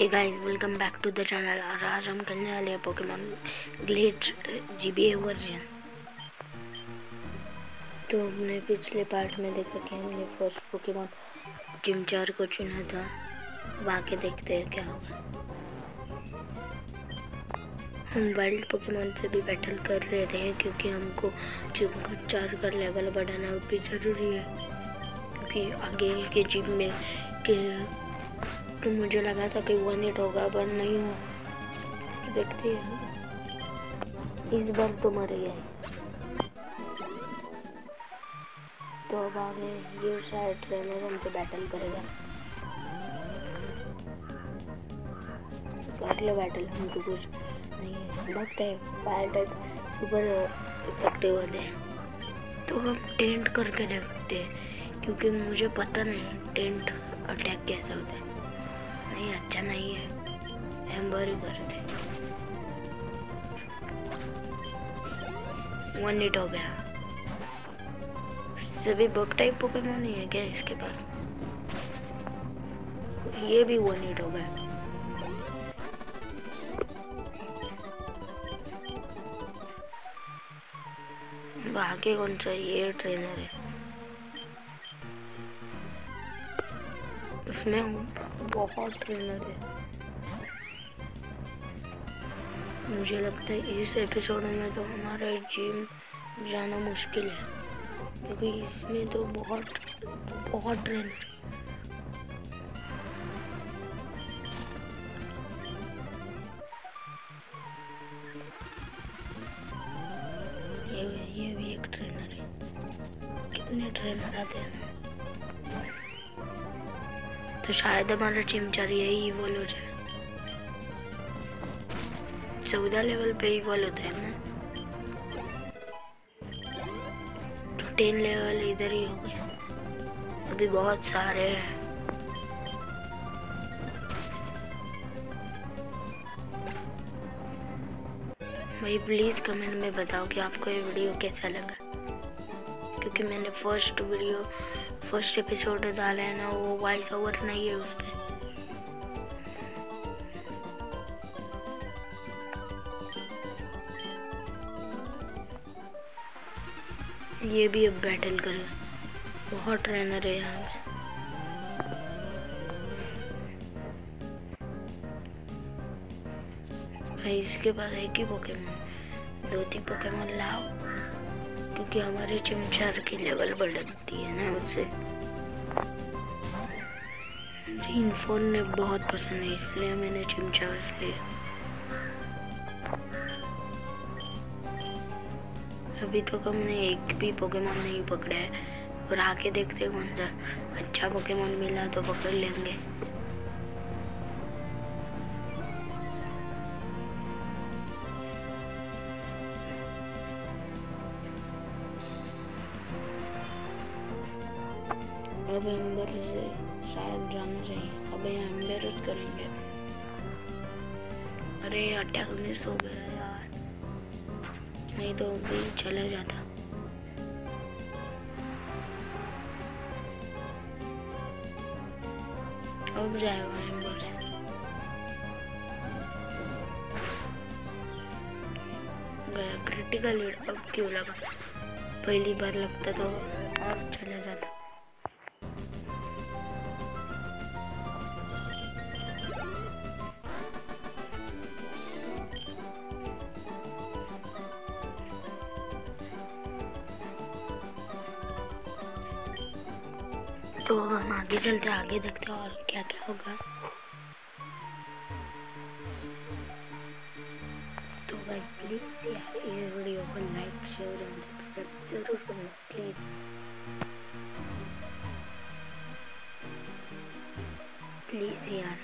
Hey guys welcome back to the channel और आज हम खेलने वाले हैं पोकेमोन ग्लिच जीबीए वर्जन तो हमने पिछले पार्ट में देखा कि हमने फ़र्स्ट पोकेमोन चिमचार को चुना था। अब आके देखते हैं क्या होगा। हम वाइल्ड पोकेमोन से भी बैटल कर रहे थे क्योंकि हमको चिमचार का लेवल बढ़ाना भी ज़रूरी है। क्योंकि आगे के जिम में के तो मुझे लगा था कि वन हिट होगा, पर नहीं हो देखते हैं। इस बार तो मर गया तो अब आगे ये शायद ट्रेनर हमसे बैटल करेगा। कर ले बैटल हमको कुछ नहीं है। बट है फायर टाइप सुपर इफ़ेक्टिव वाले तो हम टेंट करके देखते हैं, क्योंकि मुझे पता नहीं टेंट अटैक कैसा होता है। नहीं अच्छा नहीं है। एम्बर ही करते वन हिट हो गया। सभी बग टाइप पोकेमोन ही है क्या इसके पास? ये भी वन हिट हो गया। बाकी कौन सा? ये ट्रेनर है। उसमें बहुत ट्रेनर है। मुझे लगता है इस एपिसोड में तो हमारा जिम जाना मुश्किल है, क्योंकि इसमें तो बहुत बहुत ट्रेनर तो शायद हमारा चिमचार यही इवॉल्व हो जाए। चौदह लेवल पे इवॉल्व होता है ना? तो टेन लेवल इधर ही हो गए। अभी बहुत सारे हैं। भाई प्लीज़ कमेंट में बताओ कि आपको ये वीडियो कैसा लगा। क्योंकि मैंने फ़र्स्ट वीडियो फ़र्स्ट एपिसोड डाला है ना, वो वॉइस ओवर नहीं है उस पर ये भी अब बैटल करेगा बहुत ट्रेनर है यहाँ पे। भाई, इसके पास एक ही पोकेमोन दो तीन पोकेमोन लाओ। क्योंकि हमारे चिमचार की लेवल बढ़ती है ना उससे फ़ोन ने बहुत पसंद है, इसलिए मैंने चिमचार लिया। अभी तक तो हमने एक भी पोकेमोन नहीं पकड़ा है। और आके देखते हैं कौन सा अच्छा पोकेमोन मिला तो पकड़ लेंगे। एम्बर से शायद जाना चाहिए। अब एम्बेरस करेंगे। अरे अटैक मिस हो गया यार। नहीं तो भी चला जाता। अब जाएगा एम्बर से। गया क्रिटिकल अब क्यों लगा? पहली बार लगता तो अब चला जाता। चलते आगे देखते हैं और क्या क्या होगा। तो भाई प्लीज़ यार, इस वीडियो को लाइक शेयर एंड सब्सक्राइब ज़रूर करना प्लीज़ प्लीज़ यार।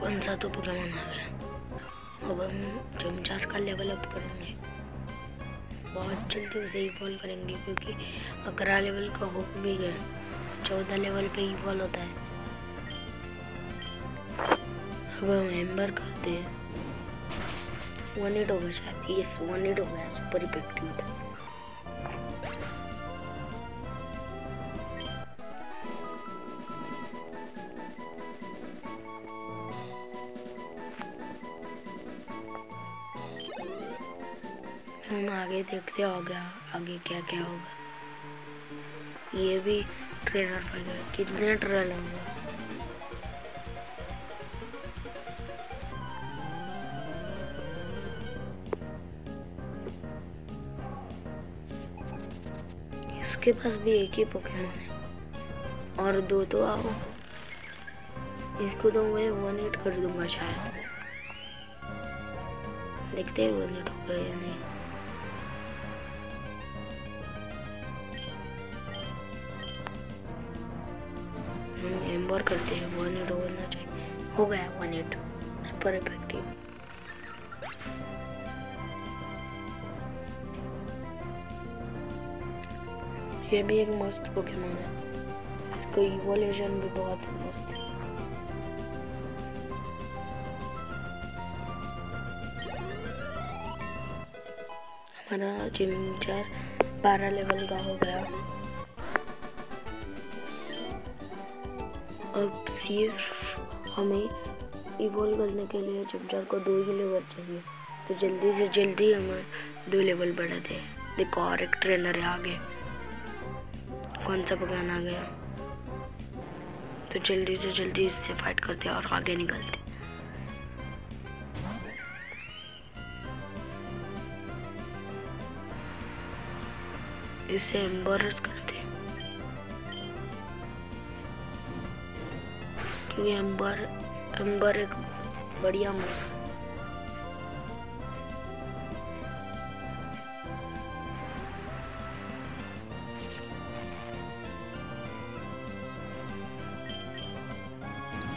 कौन सा तो पोकेमोन आ है? अब हम चिमचार का लेवल अप करेंगे। बहुत जल्दी उसे इवॉल्व करेंगे क्योंकि अकरा लेवल का हो भी गया चौदह लेवल पे इवॉल्व होता है। अब हम एम्बर करते हैं। वन हिट होगा शायद। यस वन एट हो गया सुपर इफ़ेक्टिव था। आगे देखते हो गया? आगे क्या क्या होगा? ये भी ट्रेनर फ़ाइल है कितने ट्रेल होंगे इसके पास भी एक ही पोकेमोन है। और दो तो आओ। इसको तो मैं वन एट कर दूँगा शायद। देखते हैं वन एट होगा या नहीं। हो गया वन एट सुपर इफ़ेक्टिव ये भी एक मस्त पोकेमोन है। इसका इवोल्यूशन भी बहुत मस्त है। हमारा जिम चार बारह लेवल का हो गया। अब सिर्फ़ हमें इवोल्व करने के लिए जिमचार को दो ही लेवल चाहिए। तो जल्दी से जल्दी हमें दो लेवल बढ़ाते हैं देखो और एक ट्रेनर है आगे। कौन सा पकान आ गया? तो जल्दी से जल्दी इससे फाइट करते और आगे निकलते इसे एम्बरस करते क्योंकि एम्बर एम्बर एक बढ़िया मूव।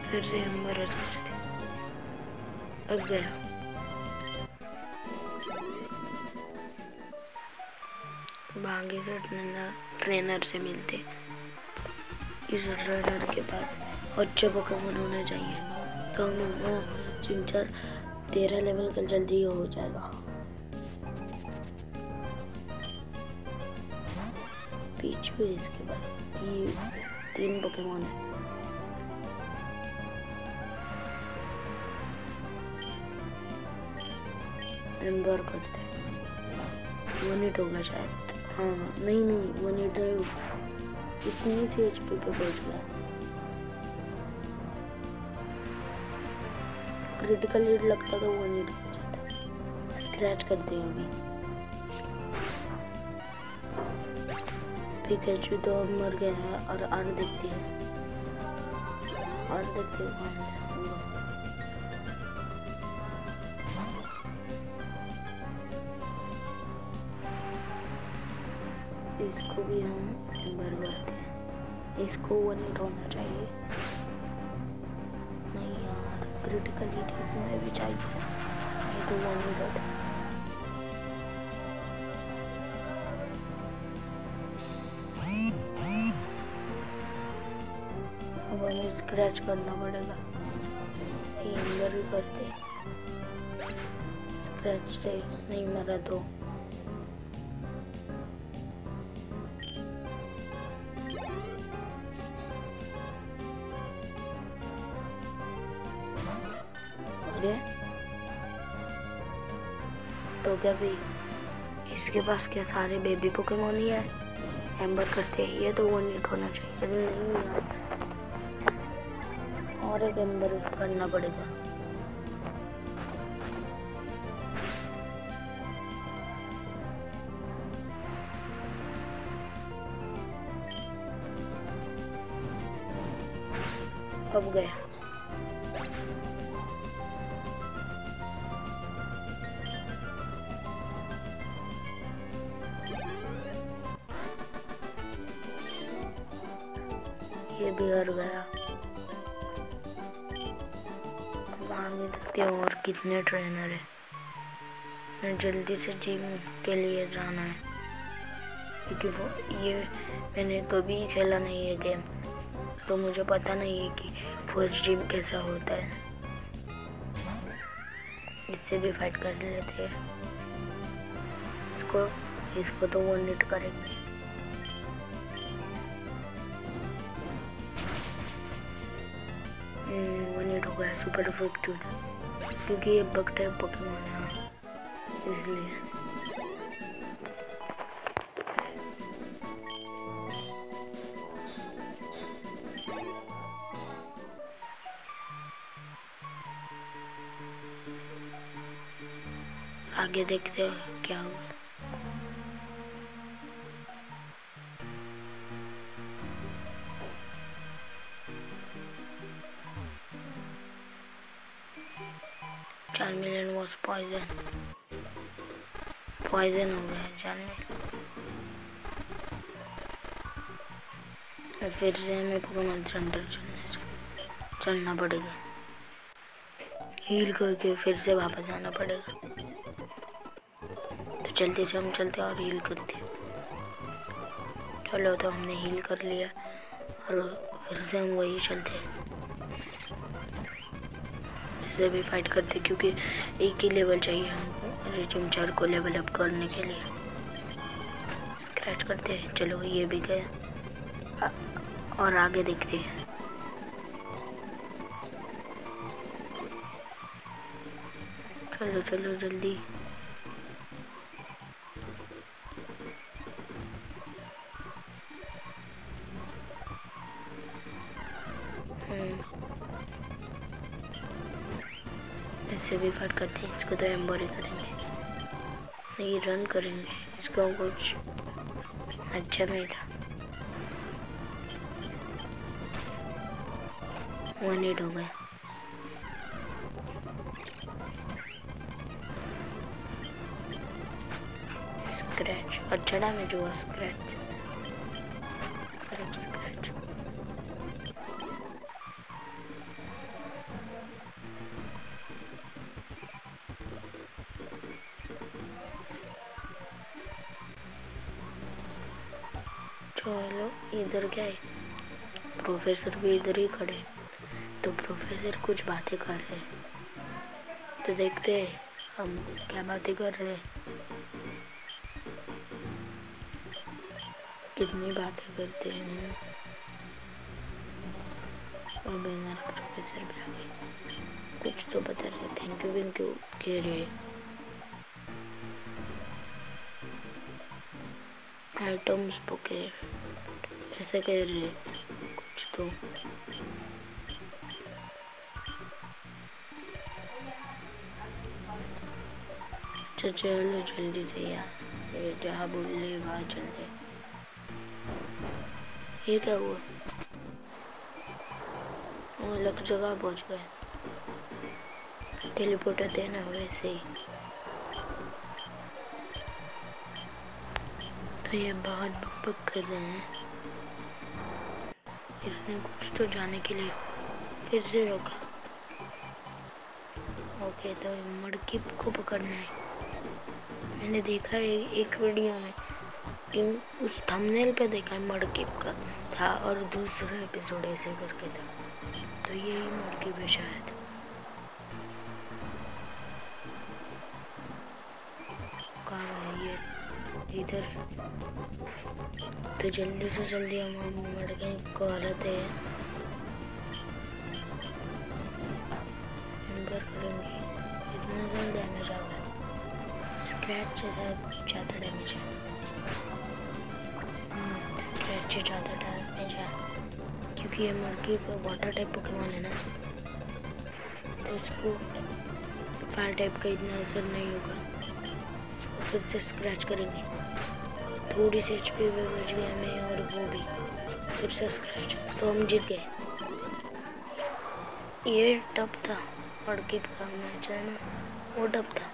फिर से हम बरस करते अब गया। आगे से ट्रेनर से मिलते। इस ट्रेनर के पास। अच्छे पोकेमोन होना चाहिए तो हम वो तेरह लेवल का जल्दी हो जाएगा। पीछे इसके बाद ती, तीन पोकेमोन है। एम्बर करते वन एट होगा शायद। हाँ नहीं नहीं वन एट इतनी सी एच पे पहुँच गया। क्रिटिकल हिट लगता तो वन एट हो जाता स्क्रैच करते हैं अभी पिकाचू तो अब मर गया है और आर देखते हैं। और देखते हैं कौन सा इसको भी हम करते हैं। इसको वन होना चाहिए। Every time. I ये तो वन हिट अब हमें स्क्रैच करना पड़ेगा। ये अंदर भी करते। स्क्रैच नहीं मरा तो। क्या इसके पास क्या सारे बेबी पोकेमोन ही है एम्बर करते हैं, ये तो वन हिट होना चाहिए। अरे नहीं यार और एक एम्बर करना पड़ेगा। अब गया। कितने ट्रेनर है। मैं जल्दी से जिम के लिए जाना है। क्योंकि वो, ये मैंने कभी खेला नहीं है गेम तो मुझे पता नहीं है कि फ़र्स्ट जिम कैसा होता है। इससे भी फाइट कर लेते हैं। इसको इसको तो वन हिट करेंगे। वन हिट हो गया सुपर इफ़ेक्टिव था? क्योंकि ये बग टाइप पकवान है। इसलिए। आगे देखते हैं क्या हुआ। पॉइजन हो चार मिलियन फिर से हमें पोकेमोन सेंटर चलने चलना पड़ेगा। हील करके फिर से वापस आना पड़ेगा। तो चलते से हम चलते और हील करते चलो तो हमने हील कर लिया। और फिर से हम वही चलते इससे भी फाइट करते क्योंकि एक ही लेवल चाहिए हमको। रिजिम को लेवल अप करने के लिए। स्क्रैच करते हैं। चलो, ये भी गया और आगे देखते हैं। चलो चलो, जल्दी। ऐसे भी फाइट करते हैं। इसको तो एम्बोरी करेंगे। नहीं रन करेंगे। इसका कुछ अच्छा नहीं था। वन एट हो गया। स्क्रैच अच्छा डैमेज हुआ स्क्रैच स्क्रैच चलो, इधर क्या है? प्रोफेसर भी इधर ही खड़े तो प्रोफेसर कुछ बातें कर रहे हैं। तो देखते हैं, हम क्या बातें कर रहे हैं। कितनी बातें करते हैं और हमारा प्रोफेसर भी आ गए। कुछ तो बता रहे थैंक यू थैंक यू कह रहे आइटम्स बुके ऐसे कह रहे कुछ तो चलो जल्दी से यार जहाँ बोल रहे वहाँ चलते ये क्या हुआ अलग जगह पहुँच गए टेलीपोर्ट हैं ना वैसे ही तो ये बहुत बकबक कर रहे हैं इसने कुछ तो जाने के लिए फिर से रोका। ओके तो मड़की को पकड़ना है। मैंने देखा है एक वीडियो में, इन उस थंबनेल पे देखा है मड़की का था और दूसरा एपिसोड ऐसे करके था। तो यही मड़की पे शायद। कहाँ है ये? इधर। तो जल्दी से जल्दी हम मड़के को हलाते हैं। इतना ज़्यादा डैमेज आ गया। स्क्रैच से ज़्यादा डैमेज है। स्क्रैच से ज़्यादा डैमेज है। क्योंकि ये मुर्गी वाटर टाइप पोकेमोन है ना। तो उसको फायर टाइप का इतना असर नहीं होगा। फिर से स्क्रैच करेंगे। थोड़ी सी एच पी भी बच गया हमें और वो भी। फिर से स्क्रैच तो हम जीत गए। ये टप था। लड़के का मैच है ना? वो टप था।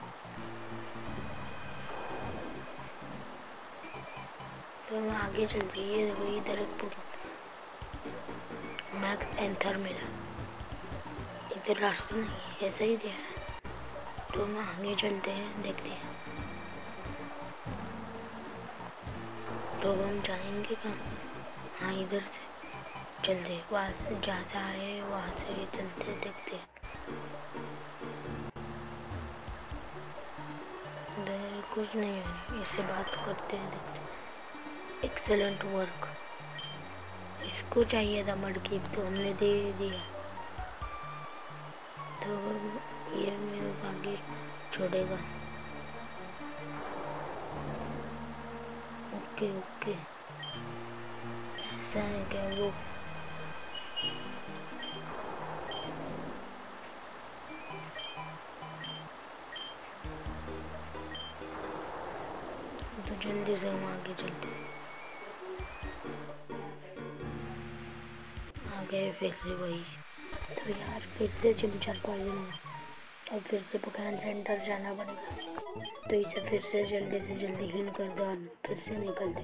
तो हम आगे चलते ये देखो इधर एक पूरा मैक्स एंथर मिला इधर रास्ता नहीं ऐसा ही दिया है। तो हम आगे चलते हैं, देखते हैं। तो हम जाएँगे कहाँ? हाँ इधर से। चलते वहाँ से जहाँ से आए वहाँ से चलते देखते कुछ नहीं है इससे बात करते हैं, देखते एक्सेलेंट वर्क इसको चाहिए था मड़की तो हमने दे दिया। तो ये मेरे आगे छोड़ेगा। Okay okay. ऐसा है क्या वो? तो जल्दी से हम आगे चलते आ गए फिर से वही। तो यार, फिर से चिमचा पॉइजन और फिर से पोकेमोन सेंटर जाना पड़ेगा। तो इसे फिर से जल्दी से जल्दी हील कर दो फिर से निकल दे।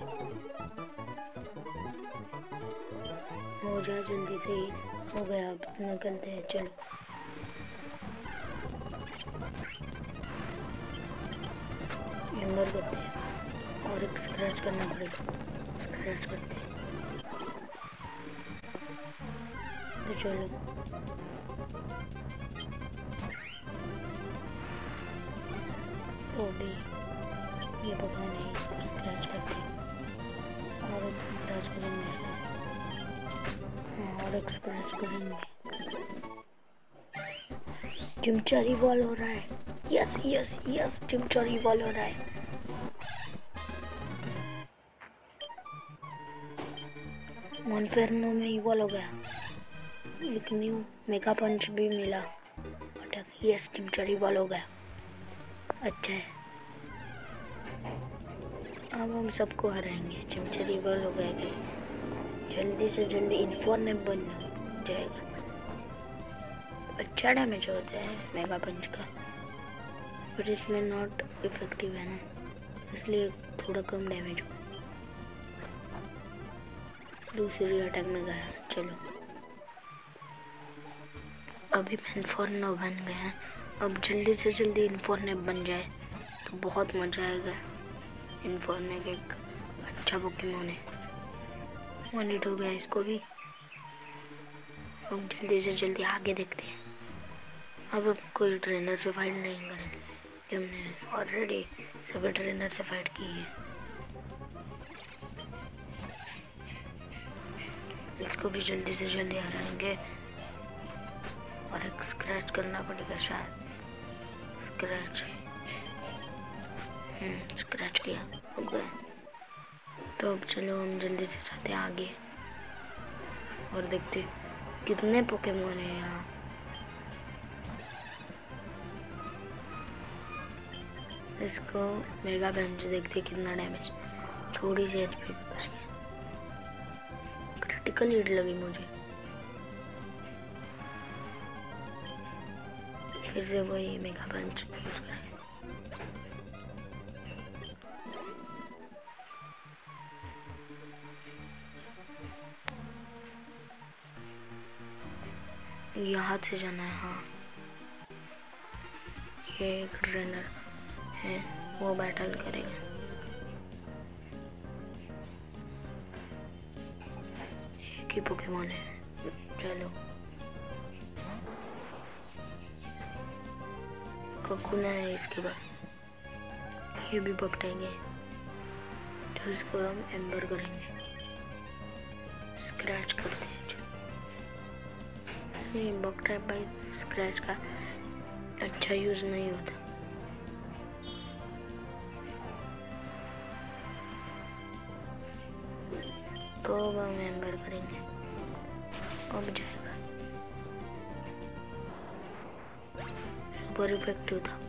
हो जा जल्दी से ही हो गया, अब निकलते हैं, चलो। करते और एक स्क्रैच करना पड़ेगा स्क्रैच करते हैं। तो चलो। तो भी ये भगवान है इसको स्क्रैच करते और एक स्क्रैच करेंगे हाँ और एक स्क्रैच करेंगे चिमचा रिवॉल्व हो रहा है। यस यस यस चिमचा रिवॉल्व हो रहा है। मॉनफेरनो में इवॉल्व हो गया। एक न्यू मेगा पंच भी मिला। अटक, यस चिमचा रिवॉल्व हो गया। अच्छा है। अब हम सबको हराएँगे चिमचा बल हो कि जल्दी से जल्दी इन्फॉर्नेम बन जाएगा। अच्छा डैमेज होता है, मेगा पंच का बट इसमें नॉट इफ़ेक्टिव है ना, इसलिए थोड़ा कम डैमेज हुआ। दूसरी अटैक में गया, चलो। अभी मैं इन्फॉर्नो बन गया, अब जल्दी से जल्दी इन्फॉर्नेप बन जाए तो बहुत मज़ा आएगा। इन्फॉर्नेप एक अच्छा पोकेमोन है वन हिट हो गया इसको भी। हम जल्दी से जल्दी आगे देखते हैं। अब हम कोई ट्रेनर से फाइट नहीं करेंगे। हमने ऑलरेडी सभी ट्रेनर से फाइट की है। इसको भी जल्दी से जल्दी हराएँगे। और एक स्क्रैच करना पड़ेगा शायद। स्क्रैच स्क्रैच किया। हो गया। तो अब चलो हम जल्दी से जाते हैं आगे। और देखते कितने पोकेमोन है यहाँ। इसको मेगा बेंच देखते कितना डैमेज थोड़ी सी एच पी बच गया क्रिटिकल हीट लगी मुझे। फिर से वही मेगा पंच यूज़ करें। यहाँ से जाना है हाँ। ये एक ट्रेनर है, वो बैटल करेगा। एक ही पोकेमोन है, चलो। ककुना है इसके पास। ये भी पकड़ेंगे। तो इसको हम एम्बर करेंगे। स्क्रैच करते हैं। नहीं बग टाइप भाई स्क्रैच का। अच्छा यूज़ नहीं होता। तो अब हम एम्बर करेंगे। अब जाएगा। सुपर इफ़ेक्टिव था।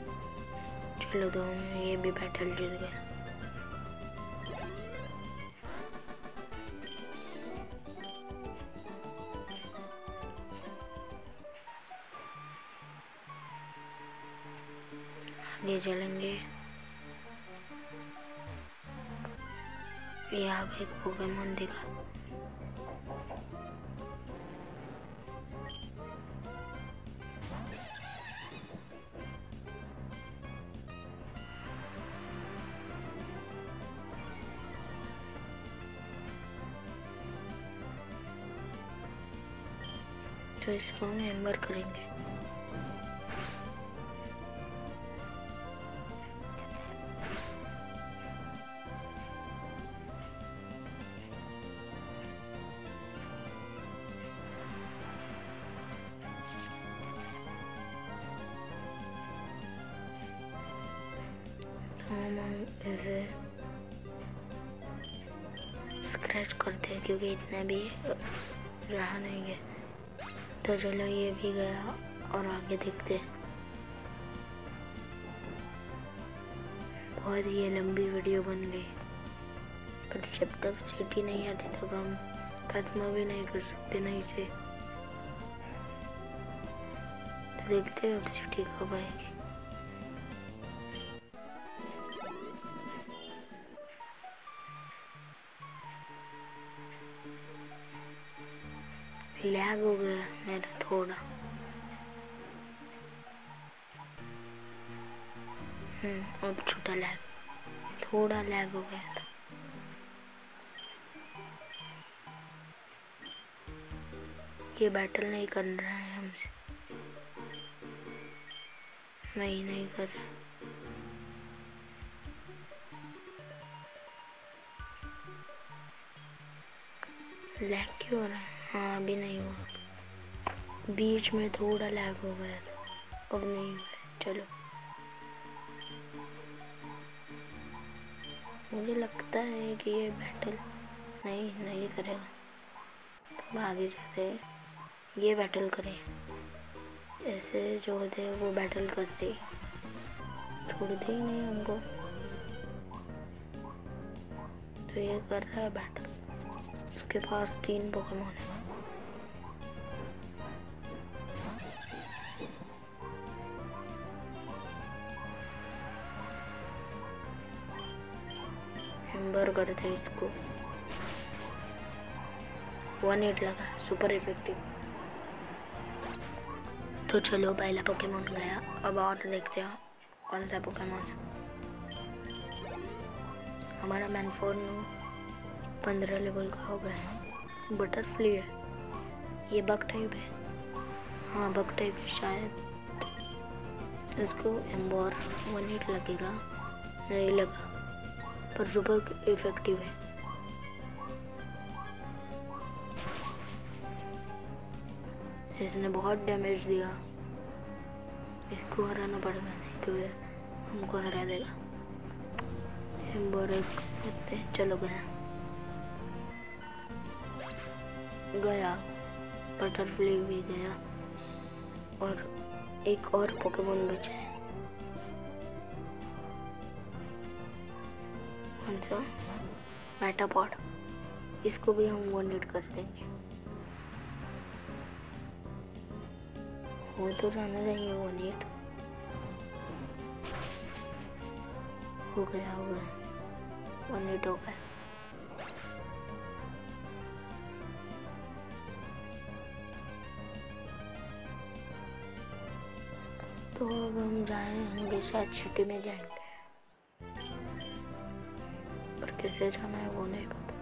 चलो तो हम ये भी बैटल जीत गए। चलेंगे यहाँ पे एक पोकेमोन तो इसको हम एम्बर करेंगे। हैं भी रहा नहीं है। तो चलो ये भी गया और आगे देखते बहुत ये लंबी वीडियो बन गई। पर जब तक सिटी नहीं आती तब हम खत्म भी नहीं कर सकते ना इसे। तो देखते हैं अब सिटी कब आएगी। लैग हो गया मेरा थोड़ा। हम्म अब छोटा लैग थोड़ा लैग हो गया था ये बैटल नहीं कर रहा है हमसे। नहीं नहीं कर रहा। लैग क्यों हो रहा है? अभी नहीं हुआ। बीच में थोड़ा लैग हो गया था। अब नहीं हो हुआ। चलो। मुझे लगता है कि ये बैटल नहीं नहीं करेगा। तो आगे जाते ये बैटल करें। ऐसे जो होते हैं, वो बैटल करते। छोड़ते ही नहीं हमको तो ये कर रहा है बैटल उसके पास तीन पोकेमोन है। एम्बर करते इसको। वन एट लगा सुपर इफ़ेक्टिव तो चलो, पहला पोकेमोन गया। अब और देखते हैं कौन सा पोकेमोन है। हमारा मैनफोन पंद्रह लेवल का हो गया है। बटरफ्ली है। ये बग टाइप है। हाँ बग टाइप है शायद। इसको एम्बोर वन हिट लगेगा। नहीं, लगा। पर सुपर इफ़ेक्टिव है। इसने बहुत डैमेज दिया। इसको हराना पड़ेगा, नहीं तो ये हमको हरा देगा। चलो गया। गया। बटरफ्लाई भी गया। और एक और पोकेमोन बचा है। कौन सा मेटापॉड इसको भी हम वन हिट कर देंगे। वो तो जाना चाहिए वो हिट हो गया हो गया। वन हिट हो गया। तो अब हम जाएँगे शायद सिटी में जाएँगे। कैसे जाना है, वो नहीं पता।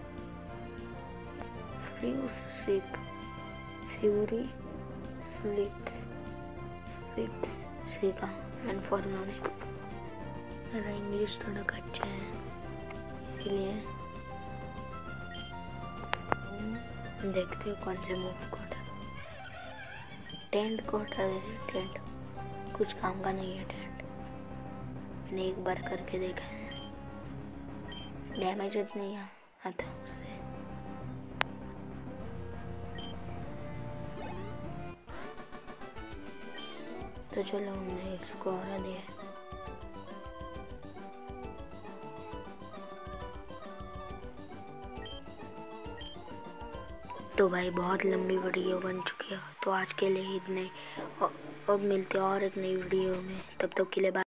Free slip fury slips slips सीखा। मैंने फॉरना ने मेरा इंग्लिश थोड़ा कच्चा है, इसीलिए। देखते हो कौन से मूव कोड है टेंट कोड है टेंट कुछ काम का नहीं है टेंट मैंने एक बार करके देखा है। डैमेज नहीं आता उससे। तो चलो, हमने इसको हरा दिया तो भाई, बहुत लंबी वीडियो बन चुकी है। तो आज के लिए इतने। अब मिलते हैं और एक नई वीडियो में। तब तक के लिए